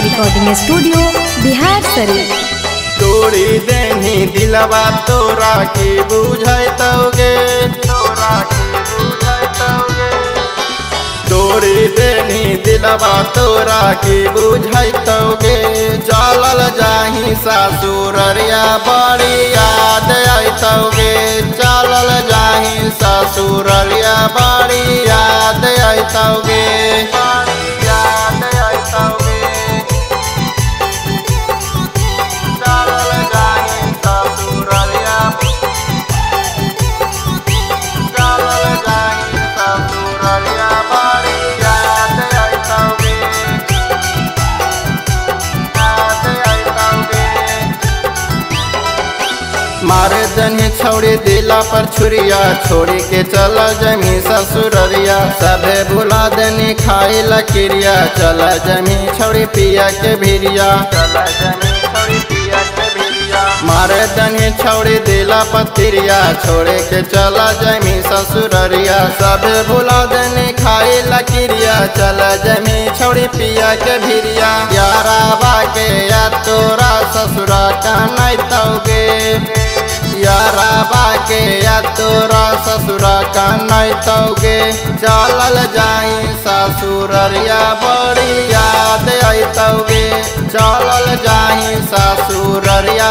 Recording studio Bihar Sharif तोड़ी देनी दिलवा तोरा के की बुझैतौगे तोरा की बुझैतौगे तोड़ी देनी दिलवा तोरा के की बुझैतौगे चलल जाही ससुररिया बड़ी याद अइतौगे चलल जाही ससुररिया बड़ी याद अइतौगे बड़ी जनी छौड़ी दिला पर छुरिया छोड़ी के चल जमी ससुररिया। सबे भुला देनी खाई लकिरिया चल जमी छौड़ी पिया के भिरिया। चल जमी छौड़ी पिया के भिरिया। मारे जनी छोड़ी दिला पतिरिया छोड़े के चल जमी ससुररिया। सबे भुला देनी खाई लकिरिया चल जमी छोड़ी पिया के भिरिया। यारा बाके या तोरा ससुरा का नैतौगे यारा बाके या तोरा ससुर का नैतौगे चलल जाई ससुररिया बड़ी याद अतौगे चलल जाई ससुररिया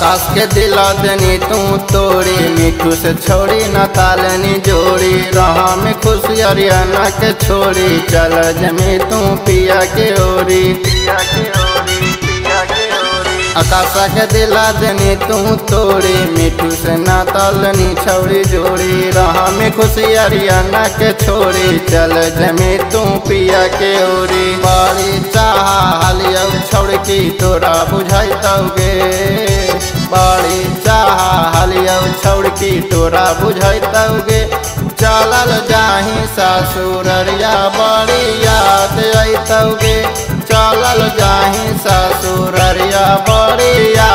आकाश के दिला देनी, तू तोड़ी। मिठू से छोड़ी, न तालनी जोड़ी। रहा में खुशी हरियाणा के छोड़ी। चल जमी, तू पिया के ओरी। पिया के दिला देनी, तू तोड़ी। मिठू से न तालनी, छोड़ी जोड़ी। रहा में खुशी हरियाणा के छोड़ी। चल जमी, तू पिया के ओरी। बड़ी चाह हालिया छोड़ तोरा बुझाइतौगे बड़ी चाह हलियव छोड़ की तोरा गे चलल जाही ससुररिया बड़ी याद अतौगे चलल जाही ससुररिया बड़ी याद